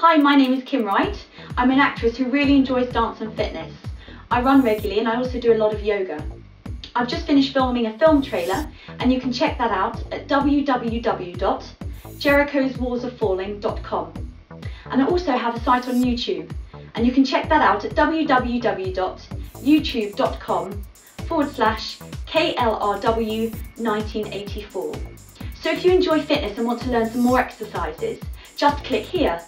Hi, my name is Kim Wright. I'm an actress who really enjoys dance and fitness. I run regularly and I also do a lot of yoga. I've just finished filming a film trailer and you can check that out at www.jerichoswallsarefalling.com. And I also have a site on YouTube and you can check that out at www.youtube.com forward slash KLRW1984. So if you enjoy fitness and want to learn some more exercises, just click here